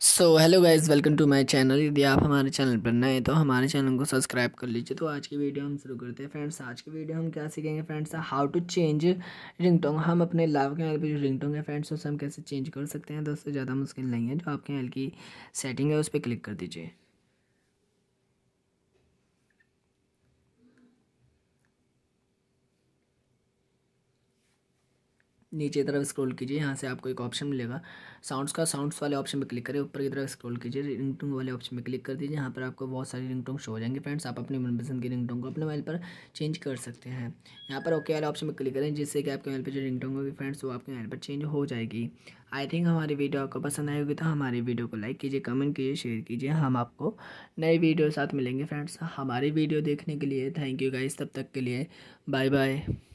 So hello guys welcome to my channel यदि आप हमारे चैनल पर नए हैं तो हमारे चैनल को सब्सक्राइब कर लीजिए। तो आज की वीडियो हम शुरू करते हैं। फ्रेंड्स आज की वीडियो हम क्या सीखेंगे? Friends how to change ringtone हम अपने लाभ के एल पर जो रिंगटोंग है फ्रेंड्स उसे हम कैसे चेंज कर सकते हैं? दोस्तों ज़्यादा मुश्किल नहीं है। जो आपके एल की सेटिंग है, उस पर क्लिक कर दीजिए। नीचे तरफ़ स्क्रॉल कीजिए, यहाँ से आपको एक ऑप्शन मिलेगा। साउंड्स का साउंड्स वाले ऑप्शन पे क्लिक करें ऊपर की तरफ़ स्क्रॉल कीजिए रिंगटोन वाले ऑप्शन पे क्लिक कर दीजिए, यहाँ पर आपको बहुत सारी रिंगटोन शो हो जाएँगे। फ्रेंड्स आप अपनी मनपसंद की रिंगटोन को अपने मोबाइल पर चेंज कर सकते हैं। यहाँ पर ओके वाले ऑप्शन पर क्लिक करें, जिससे कि आपके मोबाइल पर जो रिंगटोन होगी फ्रेंड्स वो आपके मोबाइल पर चेंज हो जाएगी। आई थिंक हमारी वीडियो आपको पसंद आई होगी तो हमारी वीडियो को लाइक कीजिए कमेंट कीजिए शेयर कीजिए। हम आपको नई वीडियो साथ मिलेंगे फ्रेंड्स हमारी वीडियो देखने के लिए थैंक यू गाइस तब तक के लिए बाय बाय